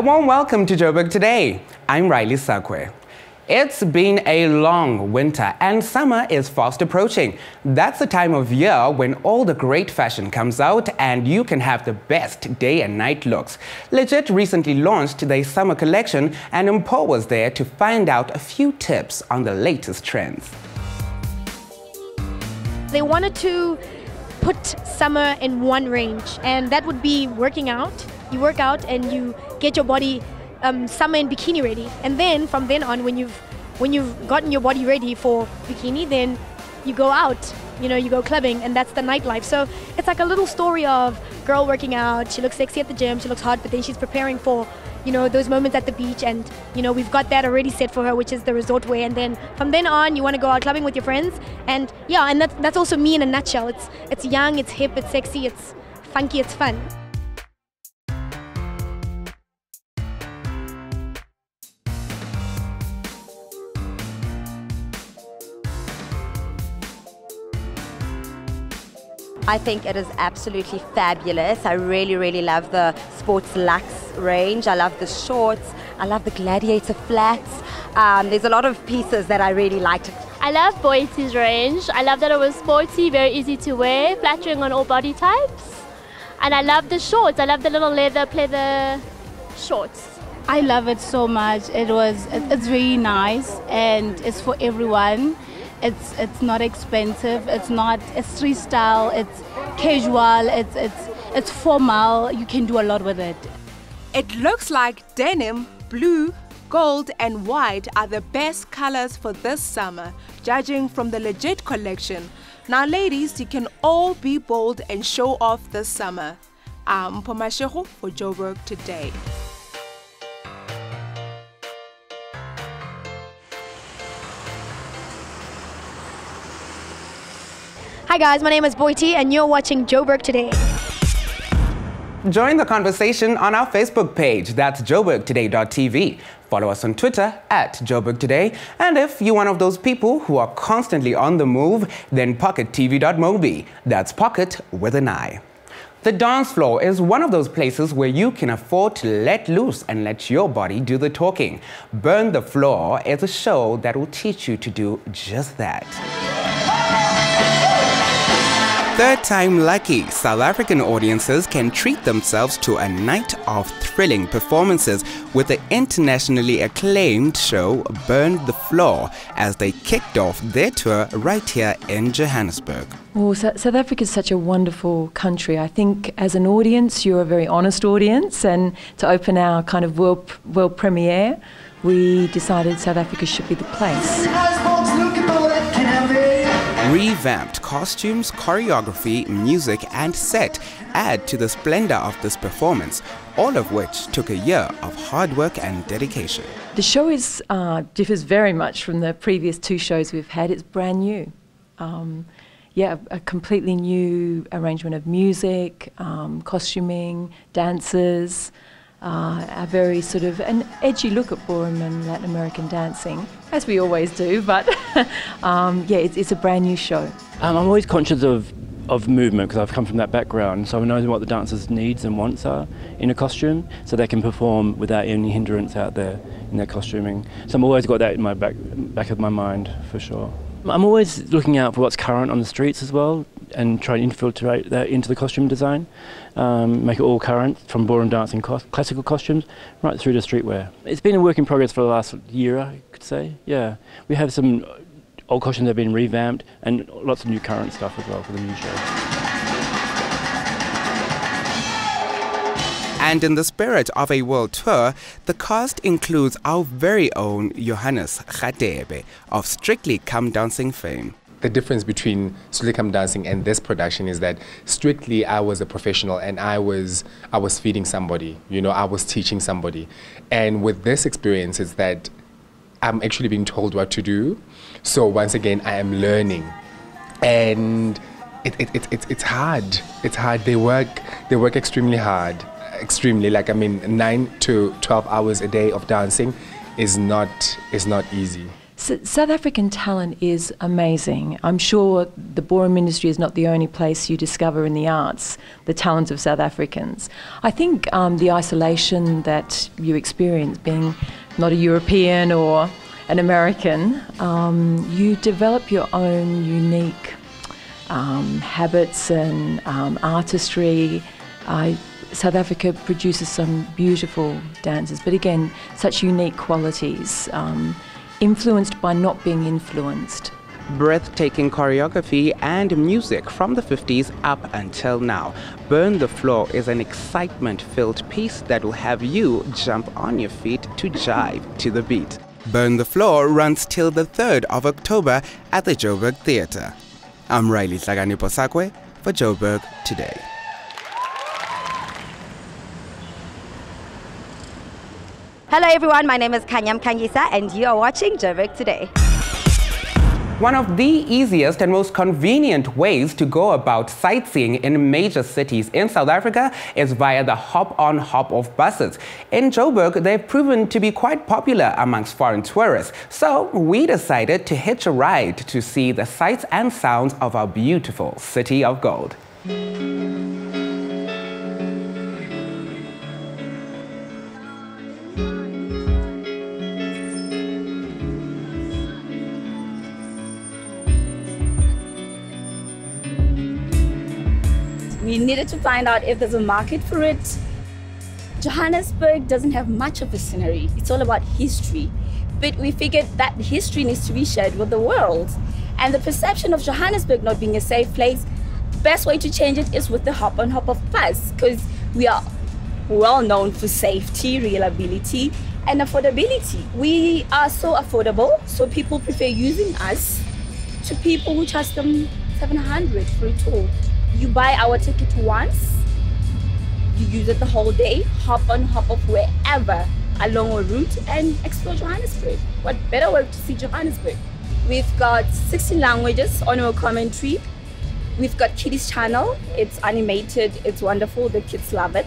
A warm welcome to Joburg today. I'm Riley Sakwe. It's been a long winter and summer is fast approaching. That's the time of year when all the great fashion comes out and you can have the best day and night looks. Legit recently launched their summer collection and Mpo was there to find out a few tips on the latest trends. They wanted to put summer in one range and that would be working out. You work out and you get your body um, summer in bikini ready. And then from then on, when you've when you've gotten your body ready for bikini, then you go out. You know, you go clubbing, and that's the nightlife. So it's like a little story of girl working out. She looks sexy at the gym. She looks hot, but then she's preparing for you know those moments at the beach and you know we've got that already set for her which is the resort wear and then from then on you want to go out clubbing with your friends and yeah and that's, that's also me in a nutshell it's it's young it's hip it's sexy it's funky it's fun I think it is absolutely fabulous. I really, really love the Sports luxe range. I love the shorts. I love the Gladiator flats. Um, there's a lot of pieces that I really liked. I love Boiti's range. I love that it was sporty, very easy to wear, flattering on all body types. And I love the shorts. I love the little leather pleather shorts. I love it so much. It was it's really nice and it's for everyone. It's it's not expensive. It's not a street style. It's casual. It's it's it's formal. You can do a lot with it. It looks like denim, blue, gold, and white are the best colors for this summer, judging from the legit collection. Now, ladies, you can all be bold and show off this summer. I'm Pomasheho for Joburg today. Hi guys, my name is Boiti and you're watching Joburg Today. Join the conversation on our Facebook page. That's joburgtoday.tv. Follow us on Twitter at Joburg Today. And if you're one of those people who are constantly on the move, then pockettv.mobi. That's pocket with an I. The dance floor is one of those places where you can afford to let loose and let your body do the talking. Burn the Floor is a show that will teach you to do just that. Third time lucky, South African audiences can treat themselves to a night of thrilling performances with the internationally acclaimed show Burn the Floor as they kicked off their tour right here in Johannesburg. Oh, well, South Africa is such a wonderful country. I think as an audience, you're a very honest audience, and to open our kind of world, world premiere, we decided South Africa should be the place. Revamped costumes, choreography, music, and set add to the splendor of this performance, all of which took a year of hard work and dedication. The show is, uh, differs very much from the previous two shows we've had. It's brand new. Um, yeah, a completely new arrangement of music, um, costuming, dancers uh, a very sort of an edgy look at ballroom and Latin American dancing, as we always do. But um, yeah, it's, it's, a brand new show. Um, I'm always conscious of of movement because I've come from that background, so I know what the dancers' needs and wants are in a costume, so they can perform without any hindrance out there in their costuming. So I'm always got that in my back back of my mind for sure. I'm always looking out for what's current on the streets as well and try and infiltrate that into the costume design, um, make it all current from ballroom dancing classical costumes right through to streetwear. It's been a work in progress for the last year, I could say. Yeah, we have some old costumes that have been revamped and lots of new current stuff as well for the new show. And in the spirit of a world tour, the cast includes our very own Johannes Radebe of Strictly Come Dancing fame. The difference between Come Dancing and this production is that Strictly I was a professional and I was I was feeding somebody, you know, I was teaching somebody. And with this experience is that I'm actually being told what to do. So once again I am learning. And it, it, it, it, it's hard. It's hard. They work they work extremely hard extremely. Like I mean, nine to twelve hours a day of dancing is not is not easy. South African talent is amazing. I'm sure the ballroom industry is not the only place you discover in the arts the talents of South Africans. I think um, the isolation that you experience being not a European or an American, um, you develop your own unique um, habits and um, artistry. Uh, South Africa produces some beautiful dances, but again, such unique qualities, um, influenced by not being influenced. Breathtaking choreography and music from the 50s up until now. Burn the Floor is an excitement filled piece that will have you jump on your feet to jive to the beat. Burn the Floor runs till the 3rd of October at the Joburg Theatre. I'm Riley Sagani Posakwe for Joburg Today. Hello everyone, my name is Kanyam Kanyisa and you are watching Joburg Today. One of the easiest and most convenient ways to go about sightseeing in major cities in South Africa is via the hop-on hop-off buses. In Joburg, they've proven to be quite popular amongst foreign tourists. So we decided to hitch a ride to see the sights and sounds of our beautiful city of gold. Needed to find out if there's a market for it. Johannesburg doesn't have much of a scenery. It's all about history. But we figured that history needs to be shared with the world. And the perception of Johannesburg not being a safe place, best way to change it is with the hop on hop of bus because we are well known for safety, reliability, and affordability. We are so affordable, so people prefer using us to people who charge them 700 for a tour. You buy our ticket once, you use it the whole day, hop on, hop off wherever along a route and explore Johannesburg. What better way to see Johannesburg? We've got 16 languages on our commentary. We've got Kiddies Channel. It's animated, it's wonderful, the kids love it.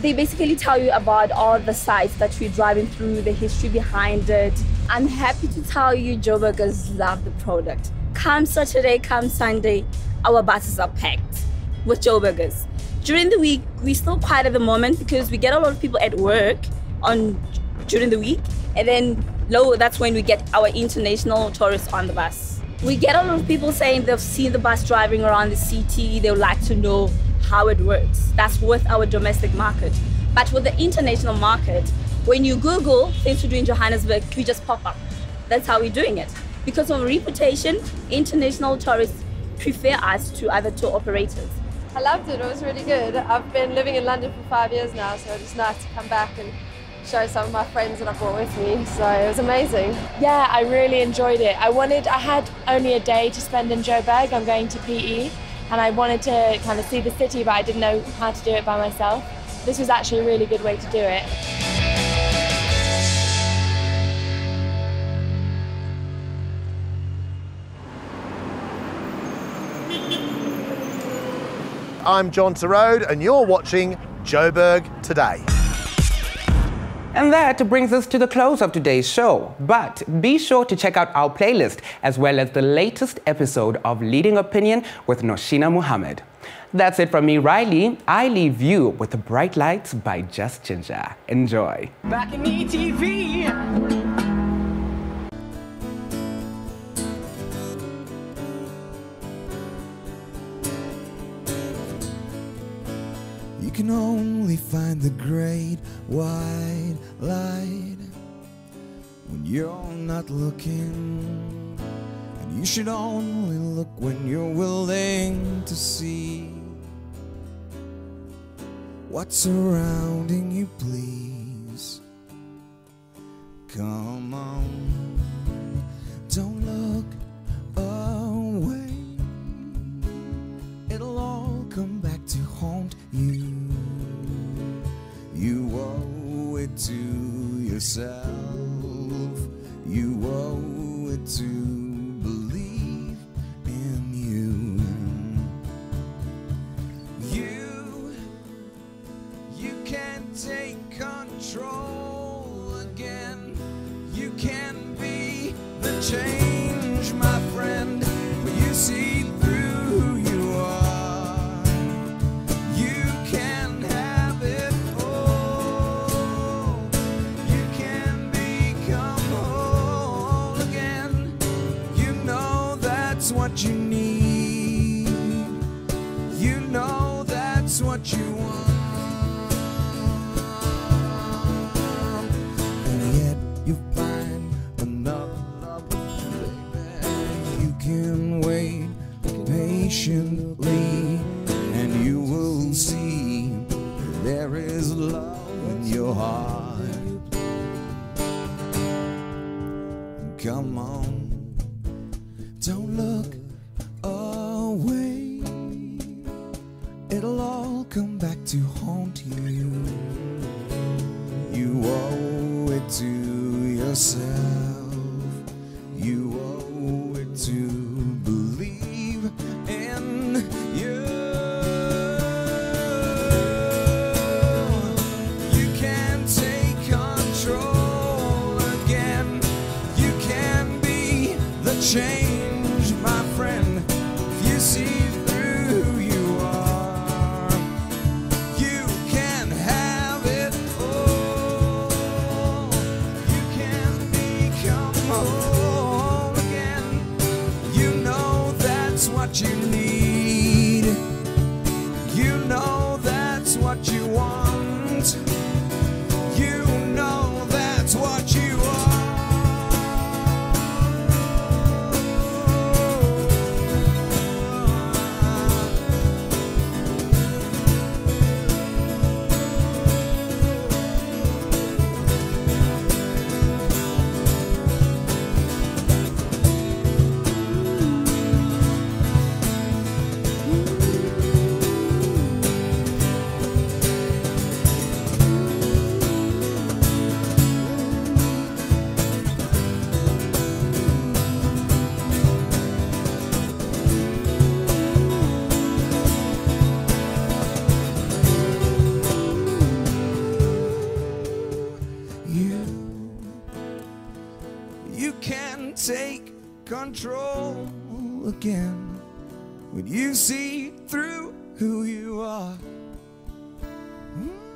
They basically tell you about all the sites that we're driving through, the history behind it. I'm happy to tell you Joburgers love the product. Come Saturday, come Sunday, our buses are packed with Joburgers. During the week, we're still quiet at the moment because we get a lot of people at work on during the week, and then low that's when we get our international tourists on the bus. We get a lot of people saying they've seen the bus driving around the city, they would like to know how it works. That's with our domestic market. But with the international market, when you Google things to do in Johannesburg, we just pop up. That's how we're doing it. Because of reputation, international tourists prefer us to other tour operators. I loved it, it was really good. I've been living in London for five years now, so it's nice to come back and show some of my friends that I've brought with me. So it was amazing. Yeah, I really enjoyed it. I wanted, I had only a day to spend in Joburg. I'm going to PE, and I wanted to kind of see the city, but I didn't know how to do it by myself. This was actually a really good way to do it. I'm John Torode, and you're watching Joburg Today. And that brings us to the close of today's show. But be sure to check out our playlist as well as the latest episode of Leading Opinion with Noshina Muhammad. That's it from me, Riley. I leave you with the Bright Lights by Just Ginger. Enjoy. Back in ETV. Can only find the great white light when you're not looking. And you should only look when you're willing to see what's surrounding you, please. Come on, don't look yourself. You owe it to believe in you. You, you can take control again. You can be the change. look away, it'll all come back to haunt you. You owe it to yourself. take control again when you see through who you are. Mm.